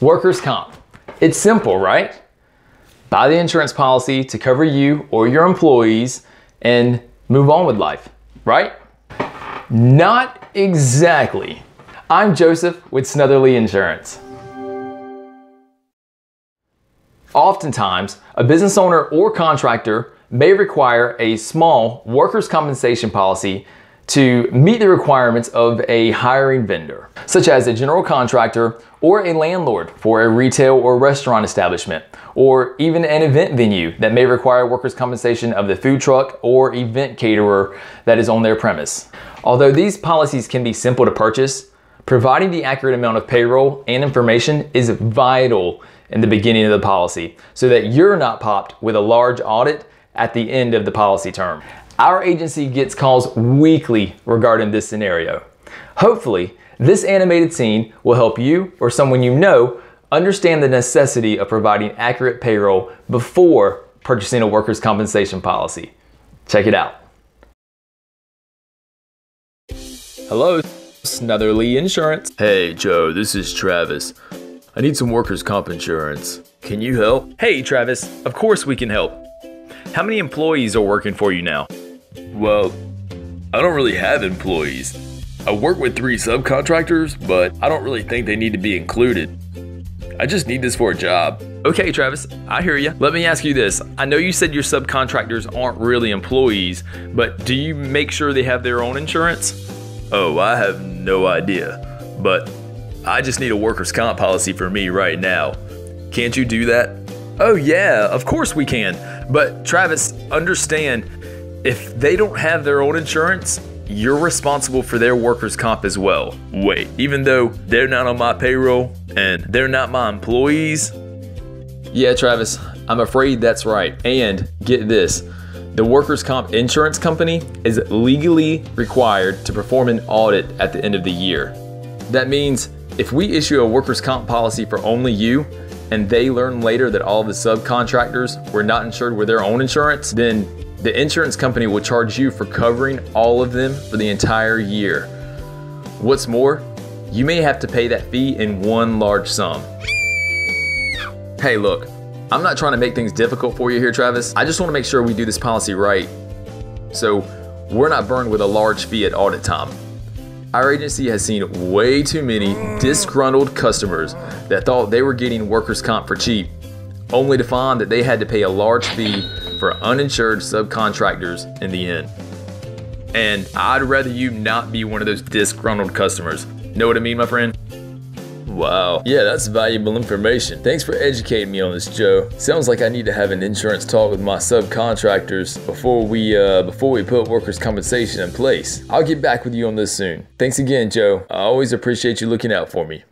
Workers' comp. It's simple, right? Buy the insurance policy to cover you or your employees and move on with life, right? Not exactly. I'm Joseph with Snotherly Insurance. Oftentimes, a business owner or contractor may require a small workers' compensation policy to meet the requirements of a hiring vendor, such as a general contractor or a landlord for a retail or restaurant establishment, or even an event venue that may require workers' compensation of the food truck or event caterer that is on their premise. Although these policies can be simple to purchase, providing the accurate amount of payroll and information is vital in the beginning of the policy so that you're not popped with a large audit at the end of the policy term. Our agency gets calls weekly regarding this scenario. Hopefully, this animated scene will help you or someone you know understand the necessity of providing accurate payroll before purchasing a workers' compensation policy. Check it out. Hello, Snotherly Insurance. Hey, Joe, this is Travis. I need some workers' comp insurance. Can you help? Hey, Travis, of course we can help. How many employees are working for you now? Well, I don't really have employees. I work with three subcontractors, but I don't really think they need to be included. I just need this for a job. Okay, Travis, I hear you. Let me ask you this. I know you said your subcontractors aren't really employees, but do you make sure they have their own insurance? Oh, I have no idea. But I just need a workers' comp policy for me right now. Can't you do that? Oh, yeah, of course we can. But Travis, understand if they don't have their own insurance, you're responsible for their workers' comp as well. Wait, even though they're not on my payroll and they're not my employees? Yeah, Travis, I'm afraid that's right. And get this the workers' comp insurance company is legally required to perform an audit at the end of the year. That means if we issue a workers' comp policy for only you, and they learn later that all the subcontractors were not insured with their own insurance, then the insurance company will charge you for covering all of them for the entire year. What's more, you may have to pay that fee in one large sum. Hey, look, I'm not trying to make things difficult for you here, Travis. I just want to make sure we do this policy right. So we're not burned with a large fee at audit time. Our agency has seen way too many disgruntled customers that thought they were getting workers' comp for cheap, only to find that they had to pay a large fee for uninsured subcontractors in the end. And I'd rather you not be one of those disgruntled customers. Know what I mean, my friend? Wow. Yeah, that's valuable information. Thanks for educating me on this, Joe. Sounds like I need to have an insurance talk with my subcontractors before we uh, before we put workers' compensation in place. I'll get back with you on this soon. Thanks again, Joe. I always appreciate you looking out for me.